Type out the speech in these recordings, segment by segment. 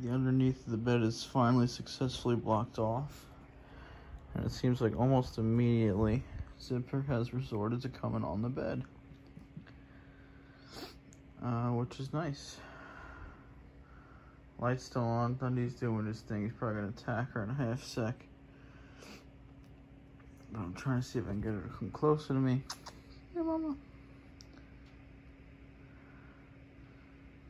The underneath of the bed is finally successfully blocked off. And it seems like almost immediately Zipper has resorted to coming on the bed. Uh, which is nice. Light's still on. Thundy's doing his thing. He's probably going to attack her in a half sec. But I'm trying to see if I can get her to come closer to me. Hey, mama.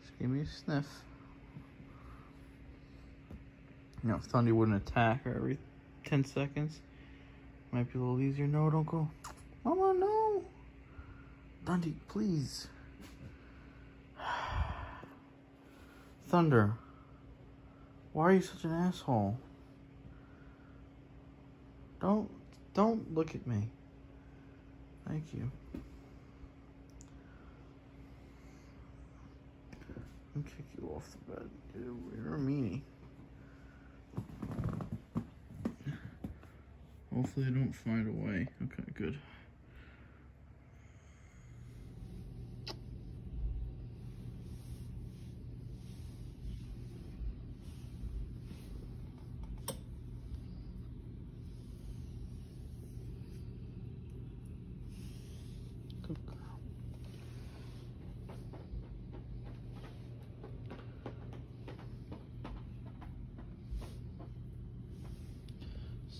Just give me a sniff. Know, if Thundy wouldn't attack her every 10 seconds, might be a little easier. No, don't go. Mama, no. Thundy, please. Thunder. Why are you such an asshole? Don't, don't look at me. Thank you. I'll kick you off the bed. You're a meanie. Hopefully I don't find a way. Okay, good. Good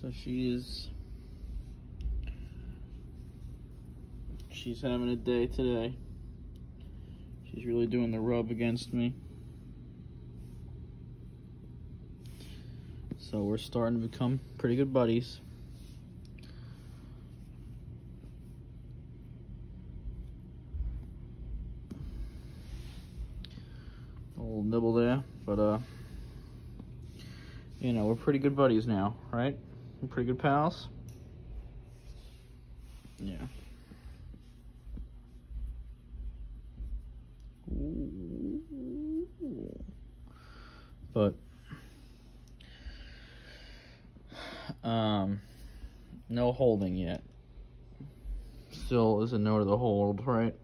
So she is. She's having a day today. She's really doing the rub against me. So we're starting to become pretty good buddies. A little nibble there, but uh, you know, we're pretty good buddies now, right? We're pretty good pals. Yeah. But um no holding yet. Still is a no to the hold, right?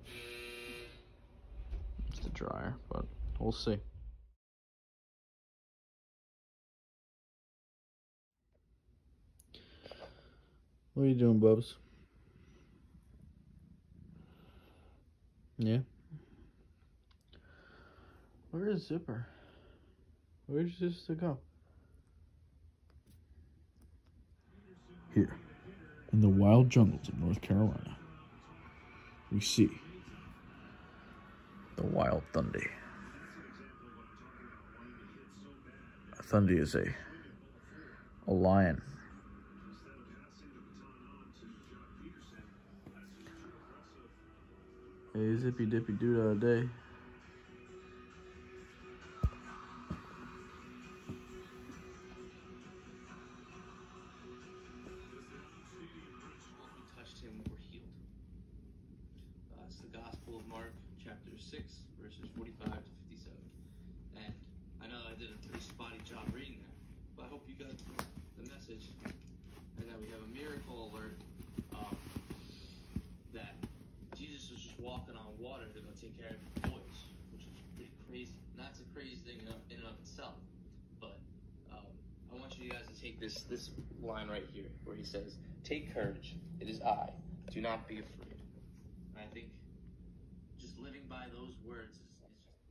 It's the dryer, but we'll see. What are you doing, Bubs? Yeah. Where is Zipper? Where's this to go? Here, in the wild jungles of North Carolina, we see the wild Thundy. Thundy is a a lion. Know I did a pretty spotty job reading that, but I hope you got the message. And that we have a miracle alert um, that Jesus was just walking on water they're going to take care of his boys, which is pretty crazy. And that's a crazy thing in, in and of itself. But um, I want you guys to take this this line right here, where he says, "Take courage. It is I. Do not be afraid." And I think just living by those words is, is just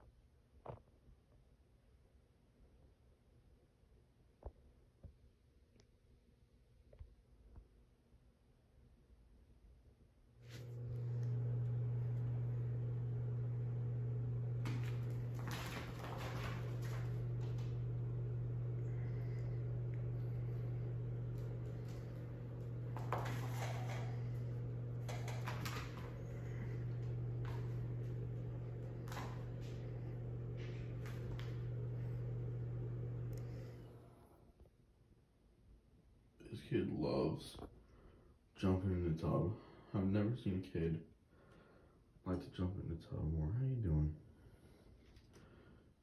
This kid loves jumping in the tub. I've never seen a kid like to jump in the tub more. How you doing?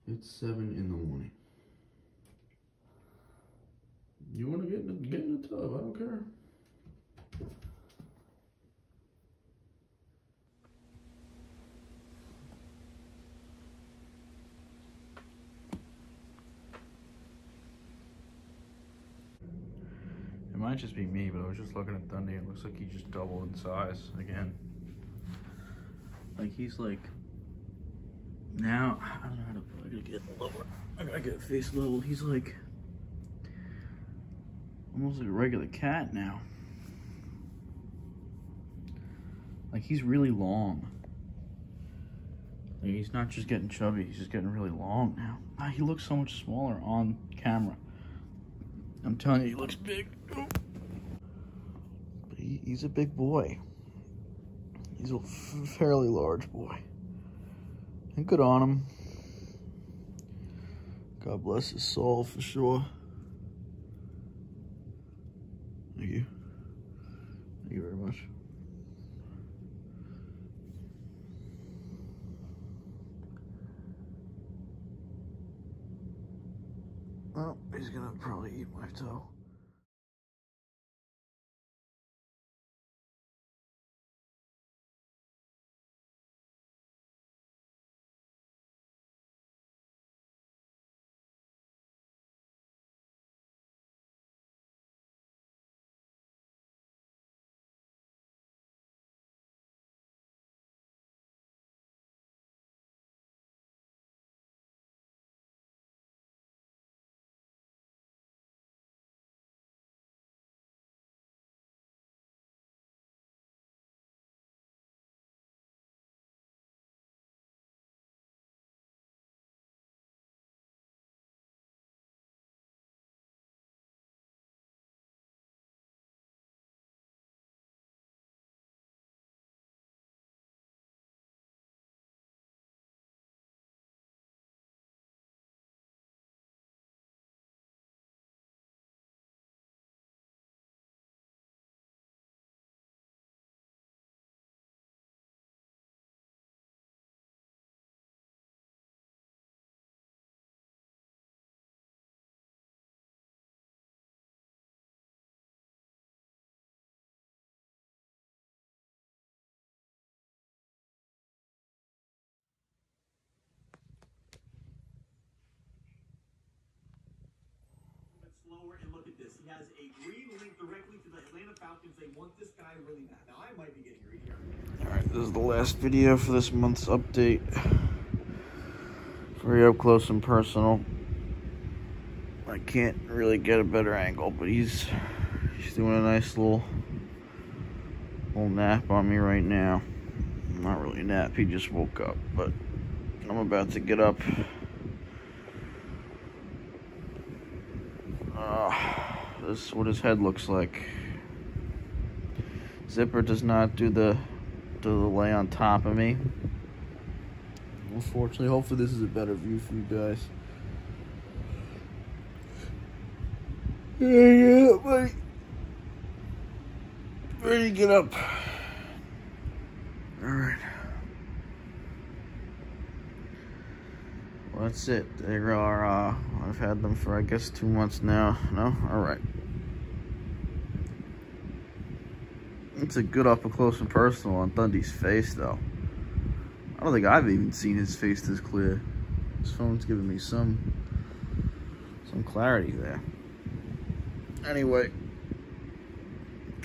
It's seven in the morning. You want to get in the, get in the tub? I don't care. Might just be me, but I was just looking at Thundy. It looks like he just doubled in size again. Like he's like now. I don't know how to. I gotta get lower. I gotta get face level. He's like almost like a regular cat now. Like he's really long. Like, he's not just getting chubby, he's just getting really long now. Ah, he looks so much smaller on camera. I'm telling you, he looks big. He's a big boy. He's a fairly large boy. And good on him. God bless his soul for sure. Thank you. Thank you very much. Well, he's gonna probably eat my toe. This. He has a green link directly to the Atlanta Falcons. They want this guy really bad. Now I might be getting greedy here. Alright, this is the last video for this month's update. Very up close and personal. I can't really get a better angle, but he's he's doing a nice little little nap on me right now. Not really a nap, he just woke up, but I'm about to get up. Uh, this what his head looks like. Zipper does not do the do the lay on top of me. Unfortunately, hopefully this is a better view for you guys. Yeah, yeah, buddy. Ready to get up. Alright. Well, that's it. They are, uh, I've had them for, I guess, two months now. No? Alright. It's a good up close and personal on Thundy's face, though. I don't think I've even seen his face this clear. His phone's giving me some some clarity there. Anyway,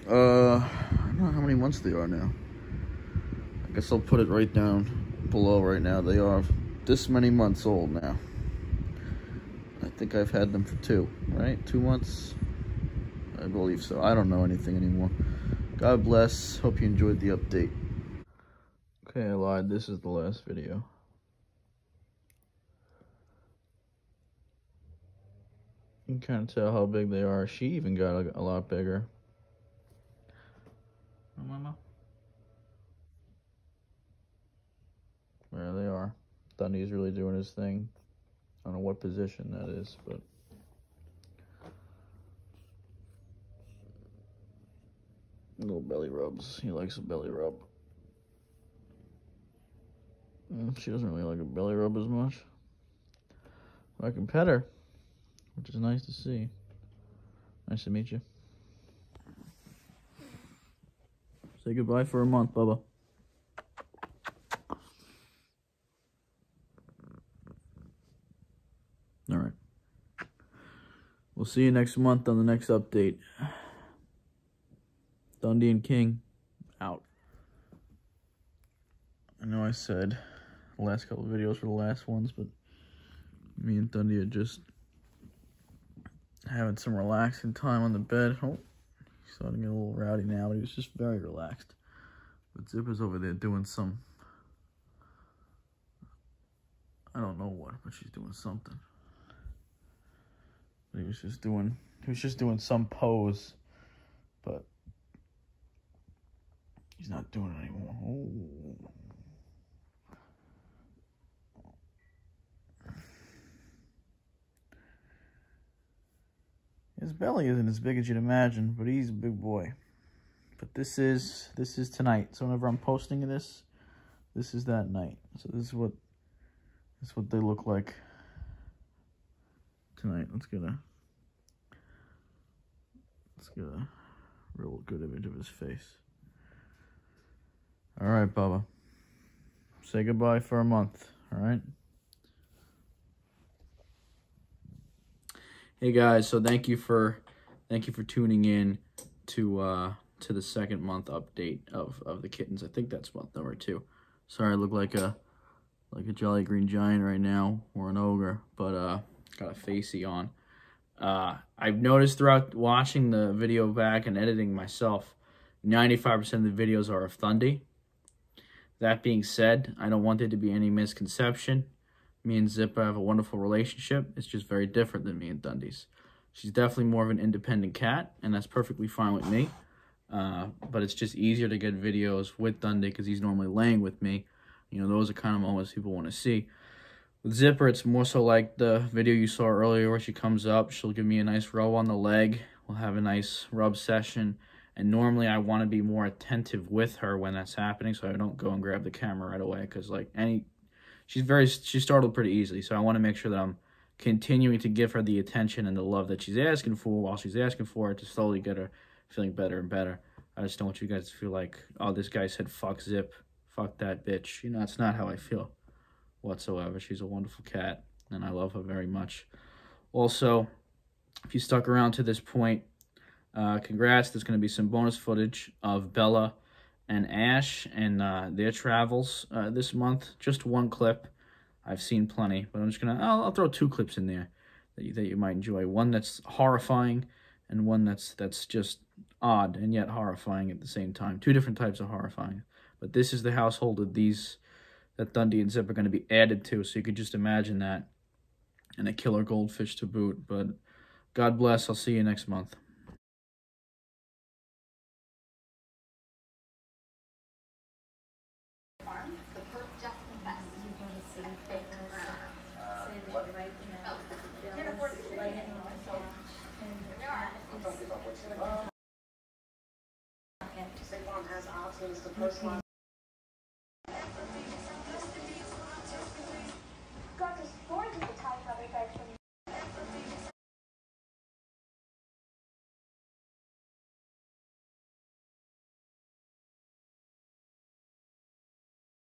uh, I don't know how many months they are now. I guess I'll put it right down below right now. They are this many months old now. I think I've had them for two, right? Two months? I believe so. I don't know anything anymore. God bless. Hope you enjoyed the update. Okay, I lied. This is the last video. You can kind of tell how big they are. She even got a, a lot bigger. Oh, mama. There they are. Thundy's really doing his thing. I don't know what position that is, but... Little belly rubs. He likes a belly rub. Mm, she doesn't really like a belly rub as much. I can pet her, which is nice to see. Nice to meet you. Say goodbye for a month, Bubba. All right. We'll see you next month on the next update. Thundy and King out. I know I said the last couple videos were the last ones, but me and Thundy are just having some relaxing time on the bed. Oh, he's starting to get a little rowdy now, but he was just very relaxed. But Zipper's over there doing some, I don't know what, but she's doing something. But he was just doing, he was just doing some pose, but he's not doing it anymore. Oh. His belly isn't as big as you'd imagine, but he's a big boy. But this is this is tonight. So whenever I'm posting this, this is that night. So this is what this is what they look like tonight. Let's get a let's get a real good image of his face. All right, Bubba. Say goodbye for a month. All right. Hey guys, so thank you for thank you for tuning in to uh to the second month update of of the kittens. I think that's month number two. Sorry, I look like a like a jolly green giant right now or an ogre, but uh got a facey on. Uh I've noticed throughout watching the video back and editing myself, 95% of the videos are of Thundy. That being said, I don't want there to be any misconception. Me and Zipper have a wonderful relationship. It's just very different than me and Thundy's. She's definitely more of an independent cat, and that's perfectly fine with me. Uh, but it's just easier to get videos with Thundy because he's normally laying with me. You know, those are kind of moments people want to see. With Zipper, it's more so like the video you saw earlier where she comes up. She'll give me a nice rub on the leg. We'll have a nice rub session. And normally I want to be more attentive with her when that's happening so I don't go and grab the camera right away because like any she's very she's startled pretty easily. So I want to make sure that I'm continuing to give her the attention and the love that she's asking for while she's asking for it to slowly get her feeling better and better. I just don't want you guys to feel like, oh, this guy said fuck Zip, fuck that bitch. You know, it's not how I feel whatsoever. She's a wonderful cat, and I love her very much. Also, if you stuck around to this point, uh, congrats. There's going to be some bonus footage of Bella and Ash and uh, their travels uh, this month. Just one clip. I've seen plenty, but I'm just gonna. I'll, I'll throw two clips in there that you, that you might enjoy. One that's horrifying, and one that's that's just odd and yet horrifying at the same time. Two different types of horrifying. But this is the household that these that Thundy and Zip are going to be added to. So you could just imagine that, and a killer goldfish to boot. But God bless. I'll see you next month. farm, the perk just confessed. You go to see if they can, uh, say that you're right, you know, bills, like, you know, so, and that has options to personalize